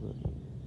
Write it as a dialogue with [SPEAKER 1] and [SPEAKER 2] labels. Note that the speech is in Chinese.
[SPEAKER 1] 对。